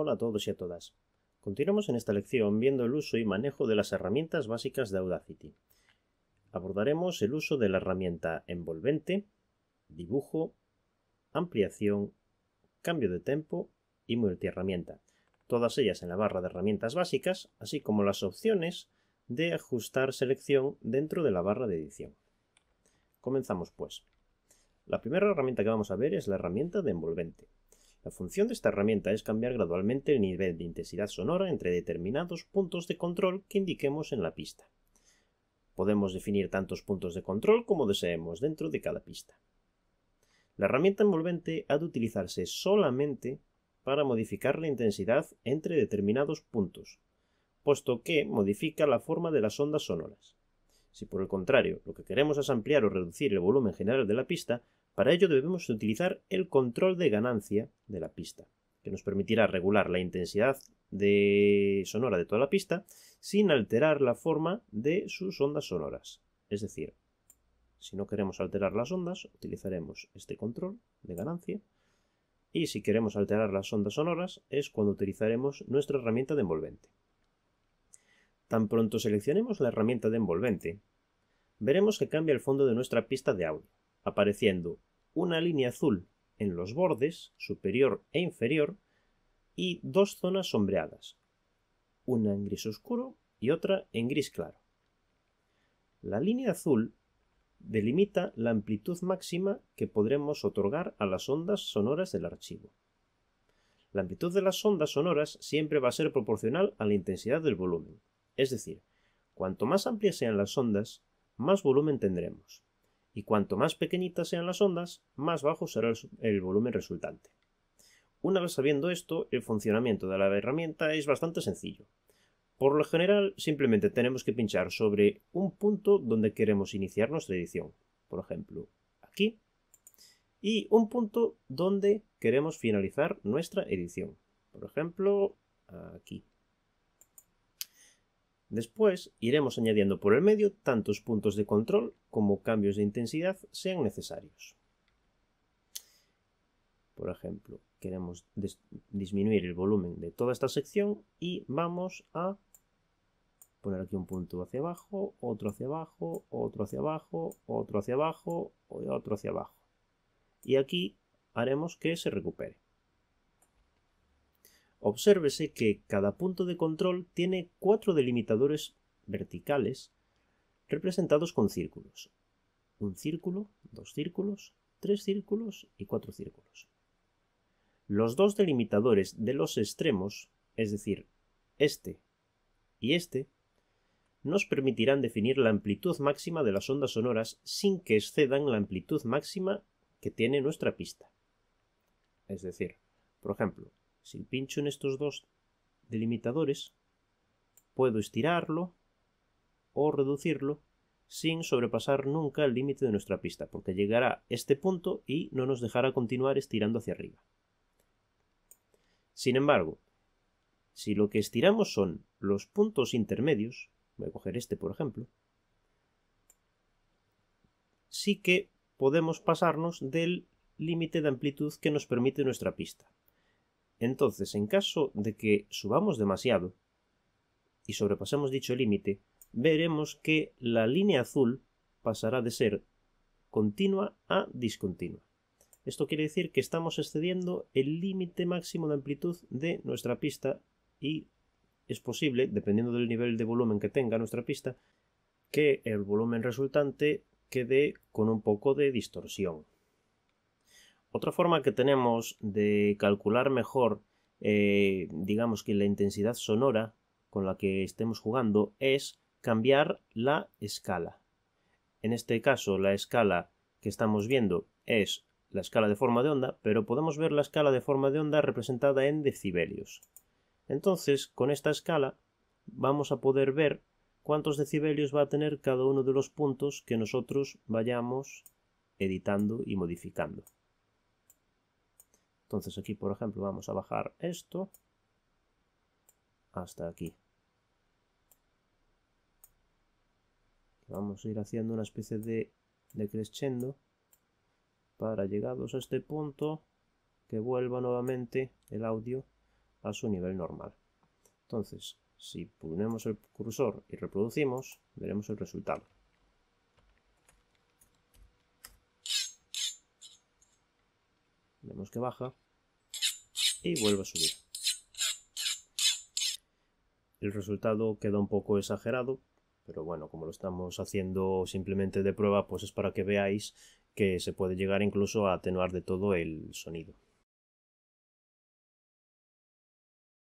Hola a todos y a todas. Continuamos en esta lección viendo el uso y manejo de las herramientas básicas de Audacity. Abordaremos el uso de la herramienta envolvente, dibujo, ampliación, cambio de tempo y multiherramienta, todas ellas en la barra de herramientas básicas, así como las opciones de ajustar selección dentro de la barra de edición. Comenzamos pues. La primera herramienta que vamos a ver es la herramienta de envolvente. La función de esta herramienta es cambiar gradualmente el nivel de intensidad sonora entre determinados puntos de control que indiquemos en la pista. Podemos definir tantos puntos de control como deseemos dentro de cada pista. La herramienta envolvente ha de utilizarse solamente para modificar la intensidad entre determinados puntos, puesto que modifica la forma de las ondas sonoras. Si por el contrario lo que queremos es ampliar o reducir el volumen general de la pista, para ello debemos utilizar el control de ganancia de la pista, que nos permitirá regular la intensidad de sonora de toda la pista sin alterar la forma de sus ondas sonoras. Es decir, si no queremos alterar las ondas, utilizaremos este control de ganancia y si queremos alterar las ondas sonoras es cuando utilizaremos nuestra herramienta de envolvente. Tan pronto seleccionemos la herramienta de envolvente, veremos que cambia el fondo de nuestra pista de audio, apareciendo una línea azul en los bordes, superior e inferior, y dos zonas sombreadas, una en gris oscuro y otra en gris claro. La línea azul delimita la amplitud máxima que podremos otorgar a las ondas sonoras del archivo. La amplitud de las ondas sonoras siempre va a ser proporcional a la intensidad del volumen, es decir, cuanto más amplias sean las ondas, más volumen tendremos y cuanto más pequeñitas sean las ondas, más bajo será el, volumen resultante. Una vez sabiendo esto, el funcionamiento de la herramienta es bastante sencillo. Por lo general, simplemente tenemos que pinchar sobre un punto donde queremos iniciar nuestra edición. Por ejemplo, aquí. Y un punto donde queremos finalizar nuestra edición. Por ejemplo, aquí. Después iremos añadiendo por el medio tantos puntos de control como cambios de intensidad sean necesarios. Por ejemplo, queremos disminuir el volumen de toda esta sección y vamos a poner aquí un punto hacia abajo, otro hacia abajo, otro hacia abajo, otro hacia abajo y otro hacia abajo. Y aquí haremos que se recupere. Obsérvese que cada punto de control tiene cuatro delimitadores verticales representados con círculos. Un círculo, dos círculos, tres círculos y cuatro círculos. Los dos delimitadores de los extremos, es decir, este y este, nos permitirán definir la amplitud máxima de las ondas sonoras sin que excedan la amplitud máxima que tiene nuestra pista. Es decir, por ejemplo, si pincho en estos dos delimitadores, puedo estirarlo o reducirlo sin sobrepasar nunca el límite de nuestra pista, porque llegará este punto y no nos dejará continuar estirando hacia arriba. Sin embargo, si lo que estiramos son los puntos intermedios, voy a coger este por ejemplo, sí que podemos pasarnos del límite de amplitud que nos permite nuestra pista. Entonces, en caso de que subamos demasiado y sobrepasemos dicho límite, veremos que la línea azul pasará de ser continua a discontinua. Esto quiere decir que estamos excediendo el límite máximo de amplitud de nuestra pista y es posible, dependiendo del nivel de volumen que tenga nuestra pista, que el volumen resultante quede con un poco de distorsión. Otra forma que tenemos de calcular mejor, eh, digamos que la intensidad sonora con la que estemos jugando es cambiar la escala. En este caso, la escala que estamos viendo es la escala de forma de onda, pero podemos ver la escala de forma de onda representada en decibelios. Entonces, con esta escala vamos a poder ver cuántos decibelios va a tener cada uno de los puntos que nosotros vayamos editando y modificando. Entonces aquí, por ejemplo, vamos a bajar esto hasta aquí. Vamos a ir haciendo una especie de, de crescendo para llegados a este punto que vuelva nuevamente el audio a su nivel normal. Entonces, si ponemos el cursor y reproducimos, veremos el resultado. Vemos que baja y vuelve a subir. El resultado queda un poco exagerado, pero bueno, como lo estamos haciendo simplemente de prueba, pues es para que veáis que se puede llegar incluso a atenuar de todo el sonido.